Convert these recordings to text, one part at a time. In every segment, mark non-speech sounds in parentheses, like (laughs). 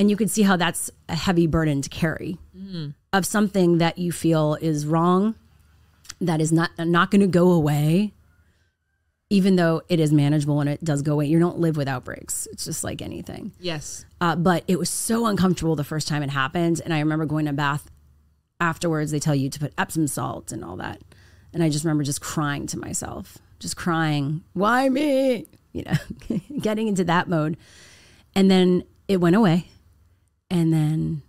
And you can see how that's a heavy burden to carry of something that you feel is wrong, that is not not going to go away, even though it is manageable and it does go away. You don't live with outbreaks. It's just like anything. Yes. Uh, but it was so uncomfortable the first time it happened. And I remember going to bath afterwards. They tell you to put Epsom salt and all that. And I just remember just crying to myself, just crying, why me? You know, (laughs) getting into that mode. And then it went away. And then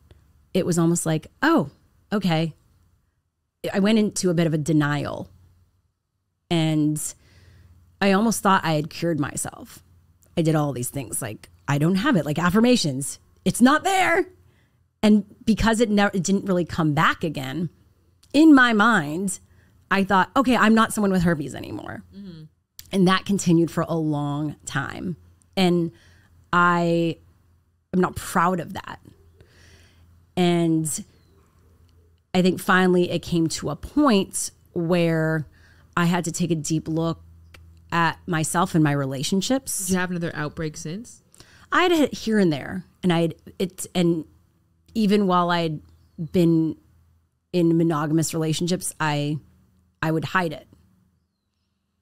it was almost like, oh, okay. I went into a bit of a denial. And I almost thought I had cured myself. I did all these things like, I don't have it, like affirmations. It's not there. And because it never it didn't really come back again, in my mind, I thought, okay, I'm not someone with herpes anymore. Mm-hmm. And that continued for a long time. And I am not proud of that. And I think finally it came to a point where I had to take a deep look at myself and my relationships. Did you have another outbreak since? I had it here and there, and I had it, and even while I'd been in monogamous relationships, I I would hide it.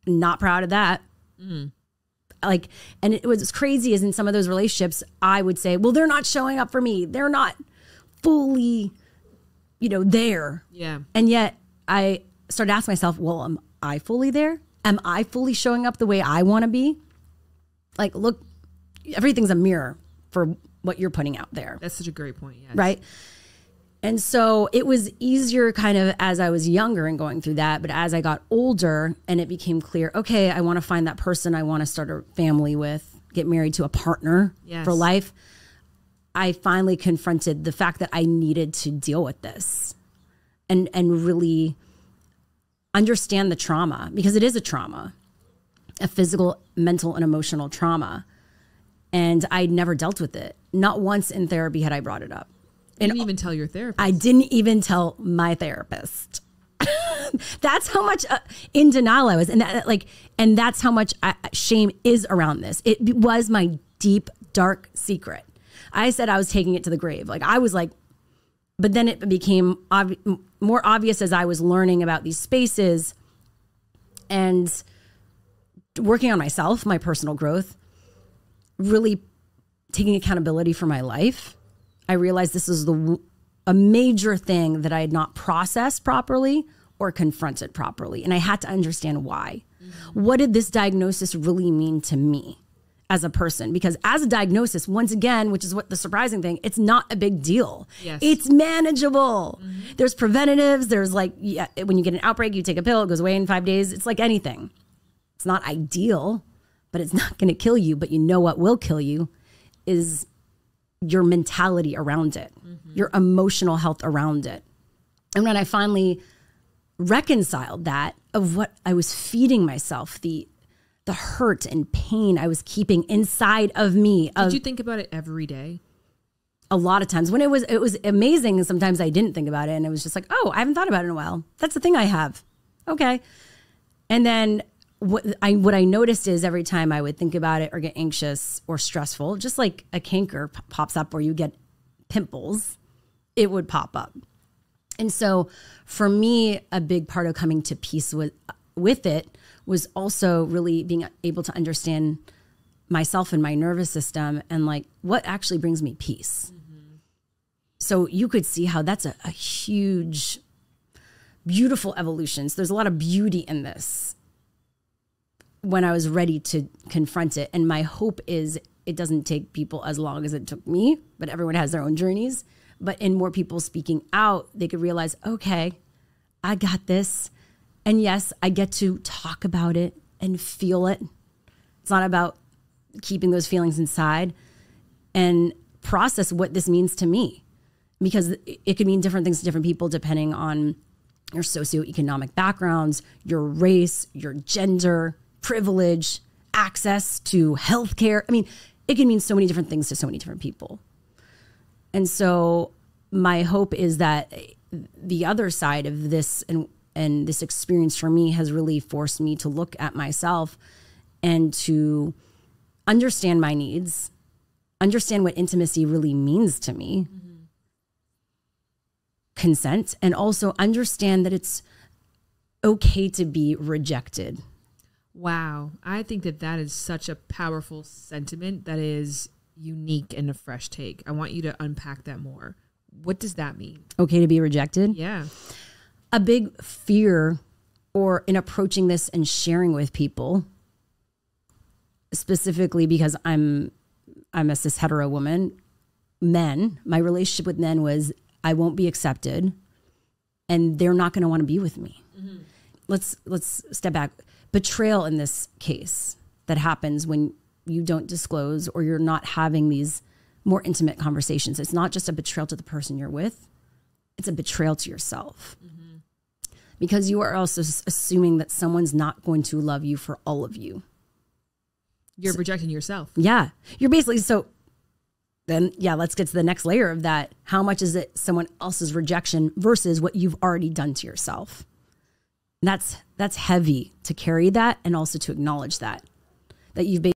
Not proud of that. Mm. Like, and it was crazy. As in some of those relationships, I would say, "Well, they're not showing up for me. They're not fully, you know, there." Yeah. And yet I started asking myself, well, am I fully there? Am I fully showing up the way I want to be? Like, look, everything's a mirror for what you're putting out there, That's such a great point. Yes. right? And so it was easier kind of as I was younger and going through that. But as I got older and it became clear, okay, I want to find that person I want to start a family with, get married to a partner Yes. for life. I finally confronted the fact that I needed to deal with this and and really understand the trauma because it is a trauma, a physical, mental, and emotional trauma. And I'd never dealt with it. Not once in therapy had I brought it up. You didn't even tell your therapist. I didn't even tell my therapist. (laughs) that's how much uh, in denial I was, and that like, and that's how much I, shame is around this. It was my deep, dark secret. I said I was taking it to the grave. Like I was like, but then it became ob- more obvious as I was learning about these spaces and working on myself, my personal growth, really taking accountability for my life. I realized this is the a major thing that I had not processed properly or confronted properly, and I had to understand why. Mm-hmm. What did this diagnosis really mean to me as a person? Because as a diagnosis, once again, which is what the surprising thing, it's not a big deal. Yes. It's manageable. Mm-hmm. There's preventatives. There's like yeah, when you get an outbreak, you take a pill, it goes away in five days. It's like anything. It's not ideal, but it's not going to kill you. But you know what will kill you is your mentality around it, mm-hmm. your emotional health around it. And when I finally reconciled that of what I was feeding myself, the the hurt and pain I was keeping inside of me of Did you think about it every day? a lot of times when it was it was amazing and sometimes I didn't think about it and it was just like, "Oh, I haven't thought about it in a while. That's the thing I have." Okay. And then what I what I noticed is every time I would think about it or get anxious or stressful, just like a canker p- pops up or you get pimples, it would pop up. And so for me, a big part of coming to peace with with it was also really being able to understand myself and my nervous system and like what actually brings me peace. Mm-hmm. So you could see how that's a, a huge, beautiful evolution. So there's a lot of beauty in this when I was ready to confront it. And my hope is it doesn't take people as long as it took me, but everyone has their own journeys. But in more people speaking out, they could realize, okay, I got this. And yes, I get to talk about it and feel it. It's not about keeping those feelings inside and process what this means to me because it could mean different things to different people depending on your socioeconomic backgrounds, your race, your gender, privilege, access to healthcare. I mean, it can mean so many different things to so many different people. And so my hope is that the other side of this and and this experience for me has really forced me to look at myself and to understand my needs understand what intimacy really means to me, consent, and also understand that it's okay to be rejected. Wow. I think that that is such a powerful sentiment that is unique and a fresh take. I want you to unpack that more. What does that mean? Okay to be rejected? Yeah. A big fear or in approaching this and sharing with people specifically because I'm I'm a cis hetero woman, men, my relationship with men was I won't be accepted and they're not going to want to be with me. Mm-hmm. Let's let's step back. Betrayal in this case that happens when you don't disclose or you're not having these more intimate conversations. It's not just a betrayal to the person you're with. It's a betrayal to yourself. Mm-hmm. Because you are also assuming that someone's not going to love you for all of you. You're so, rejecting yourself. Yeah. You're basically so then yeah, let's get to the next layer of that. How much is it someone else's rejection versus what you've already done to yourself? that's that's heavy to carry that and also to acknowledge that that you've been